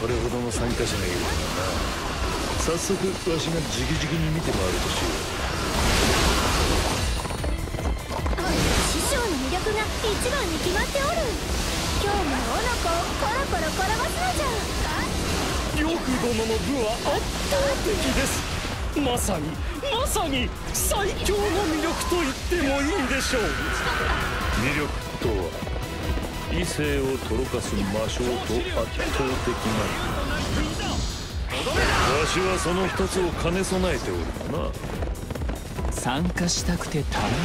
これほどの参加者がいるからな。早速わしが直々に見て回るとしよう。一番に決まっておる。今日もおの子をコロコロ転がすのじゃ。呂布殿の部は圧倒的です。まさにまさに最強の魅力と言ってもいいでしょう。魅力とは異性をとろかす魔性と圧倒的な。わしはその二つを兼ね備えておるがな。参加したくてたまらない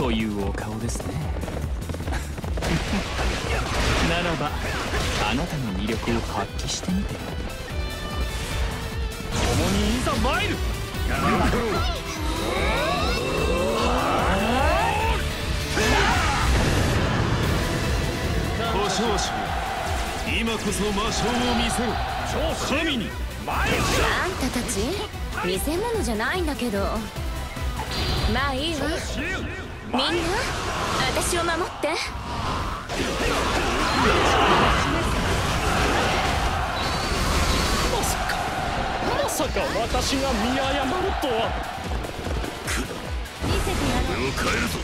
というお顔ですね。ならばあなたの魅力を発揮してみて。共にいざ参る。少々今こそ魔性を見せろ。神に。あんたたち見せ物じゃないんだけど。まあいいわみんな私を守って。まさかまさか私が見誤るとは。見せてやろう帰るぞ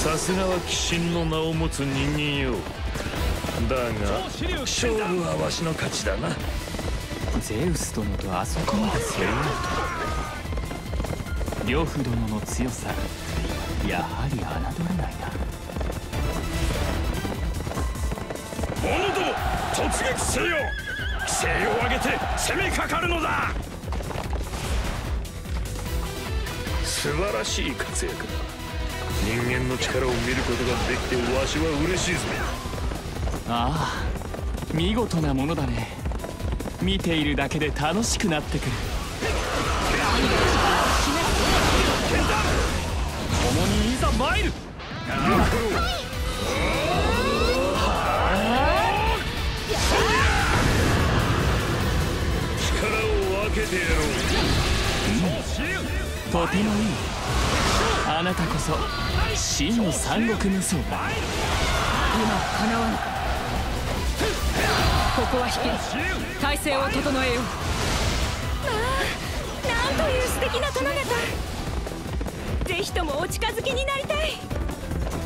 さすがは鬼神の名を持つ人間よ。だが勝負はわしの勝ちだな。ゼウス殿とあそこまで競り合うと。呂布殿の強さやはり侮れないな。者ども突撃せよ。規制を上げて攻めかかるのだ。素晴らしい活躍だ。人間の力を見ることができてわしは嬉しいぞああ見事なものだね。見ているだけで楽しくなってくるとてもいい。あなたこそ真の三国無双。だ今かなわぬ。ここは引け。体勢を整えよう。まあなんという素敵な殿方。ぜひともお近づきになりたい。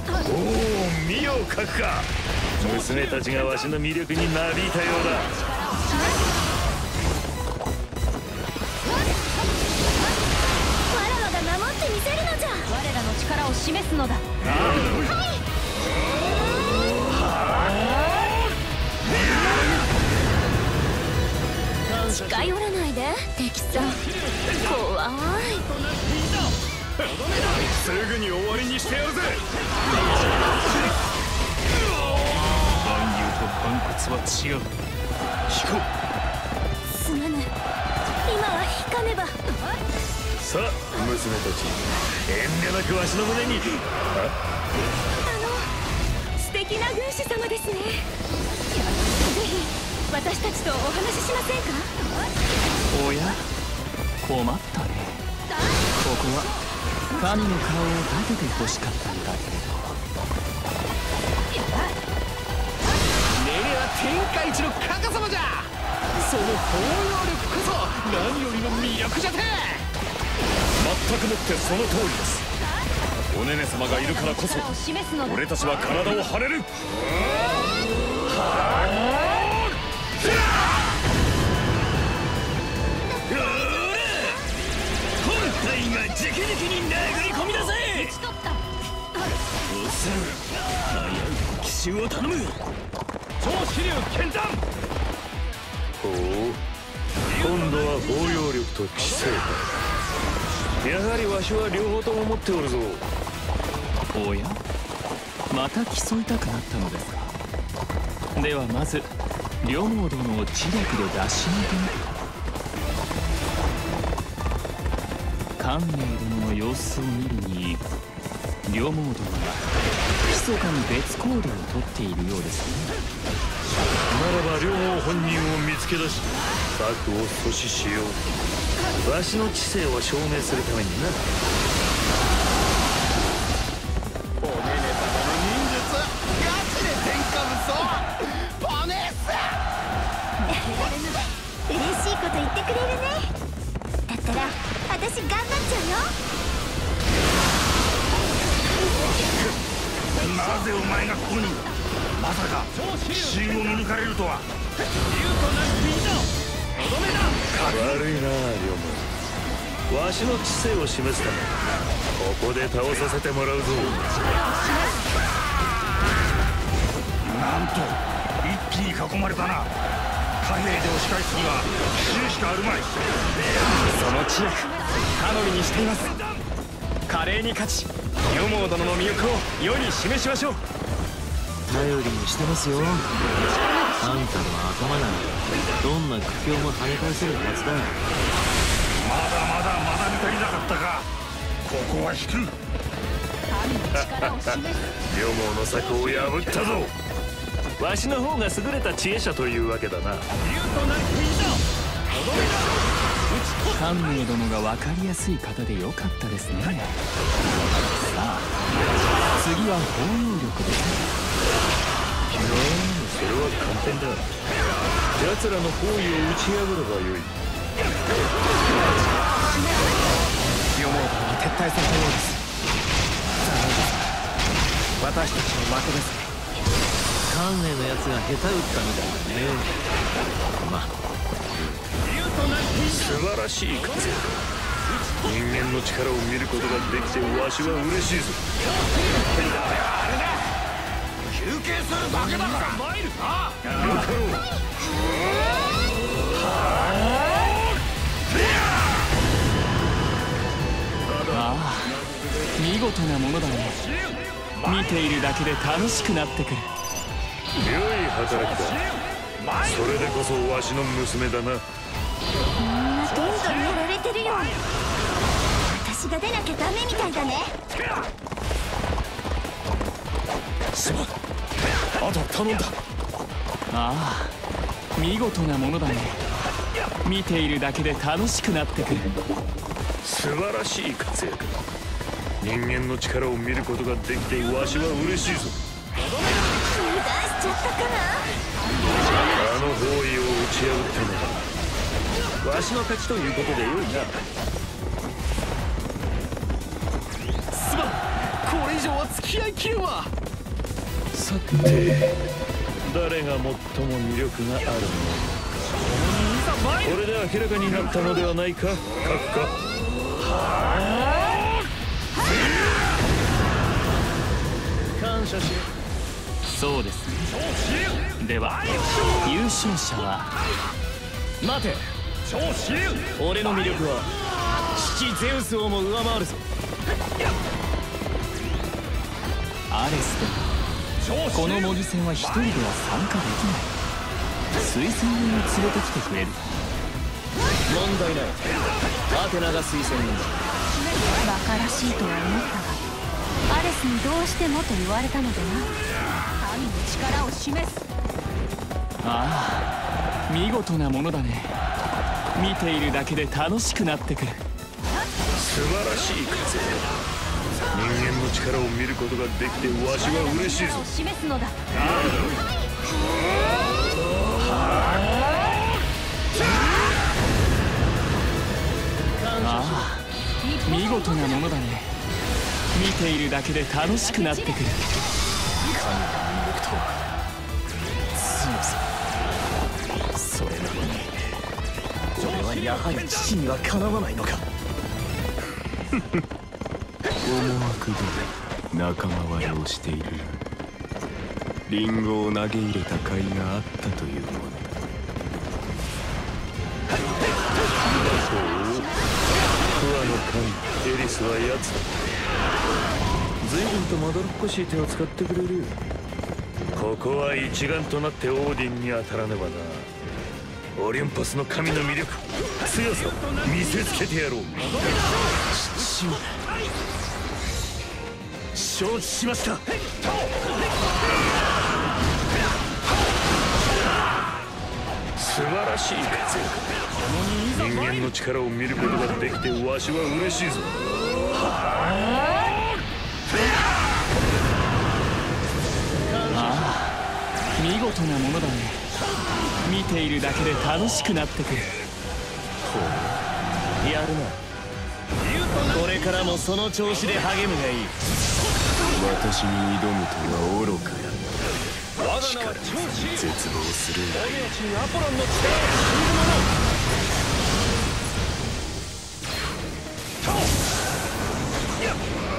おお見よかくか。娘たちがわしの魅力になびいたようだ。我らの力を示すのだ。近寄らないで敵さん。怖いすぐに終わりにしてやるぜ。万有と反骨は違う。引こう。すまぬ。今は引かねば。さあ娘たち。遠慮なくわしの胸に。あの素敵な軍師様ですね。ぜひ私たちとお話ししませんか？おや？困ったね。ここは神の顔を立てて欲しかったんだけれどメレは天下一の加賀様じゃその包容力こそ何よりの魅力じゃて全くもってその通りですおねね様がいるからこそ俺たちは体を張れる本体が直々に殴り込みだぜ！おさら危うく奇襲を頼む超支流剣山！ほう今度は包容力と知性か。やはりわしは両方とも持っておるぞ。おや？また競いたくなったのですか。ではまず両毛殿を知力で出し抜いてみる官兵殿の様子を見るに両モードは密かに別行動をとっているようですね。ならば両方本人を見つけ出し策を阻止しよう。わしの知性を証明するためにな。私頑張っちゃうよ。なぜお前がここに？まさか奇襲を見抜かれるとは。悪いな両門わしの知性を示すためここで倒させてもらうぞ。なんと一気に囲まれたな。貨幣で押し返すには奇襲しかあるまいその知略頼みにしています。華麗に勝ち女房殿の魅力を世に示しましょう。頼りにしてますよ。あんたの頭ならどんな苦境も跳ね返せるはずだ。まだまだまだ見足りなかったか。ここは引く。両毛の策を破ったぞ。わしの方が優れた知恵者というわけだな関明殿が分かりやすい方でよかったですね。さあ次は包容力で。すそれは簡単だ。奴らの包囲を打ち破ればよい。両モードに撤退されたようです。残念です私たちの負けですね。関連のやつが下手打ったみたいだね。まあ素晴らしい活躍。人間の力を見ることができてわしは嬉しいぞ。休憩するだけだからよかろう。ああ見事なものだね。見ているだけで楽しくなってくる。良い働きだ。それでこそわしの娘だな。みんなどんどんやられてるよ。私が出なきゃダメみたいだね。すまん。あとは頼んだ。ああ見事なものだね。見ているだけで楽しくなってくる。素晴らしい活躍。人間の力を見ることができてわしは嬉しいぞ。油断しちゃったかあの包囲を打ち破ったのだわしの勝ちということでよいな。すまん。これ以上は付き合いきるわ。さて誰が最も魅力があるのか。これで明らかになったのではないか。閣下感謝しよそうですね。では優勝者は。待て俺の魅力は父ゼウスをも上回るぞ。アレス殿この模擬戦は一人では参加できない。推薦人を連れてきてくれる。問題ない。アテナが推薦人だ。バカらしいとは思ったがアレスにどうしてもと言われたのでな。神の力を示す。ああ見事なものだね見ているだけで楽しくなってくる。素晴らしい活躍人間の力を見ることができてわしは嬉しいぞ。示すのだああ見事なものだね。見ているだけで楽しくなってくる。強やはり父にはかなわないのか。思惑通り仲間割れをしている。リンゴを投げ入れた甲斐があったというもの。だクワの神エリスは奴だ。随分とまどろっこしい手を使ってくれるここは一丸となってオーディンに当たらねばなオリンポスの神の魅力強さを見せつけてやろう。父承知しました。素晴らしい活躍人間の力を見ることができてわしは嬉しいぞ。ああ見事なものだね。見ているだけで楽しくなってくる。やるな。これからもその調子で励むがいい。私に挑むとは愚かや。我が絶望するがいいアポロンの力を信じる者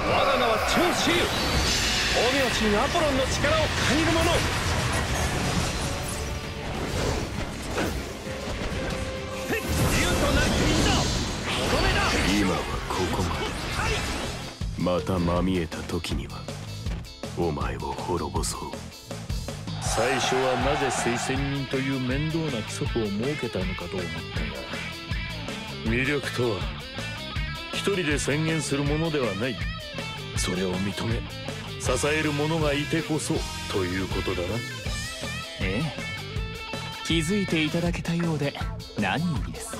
我が名は超オメオチンアポロンの力を借りる者今はここまで。またまみえた時にはお前を滅ぼそう。最初はなぜ推薦人という面倒な規則を設けたのかと思ったが魅力とは一人で宣言するものではない。それを認め支える者がいてこそということだな。ええ。気づいていただけたようで何よりです。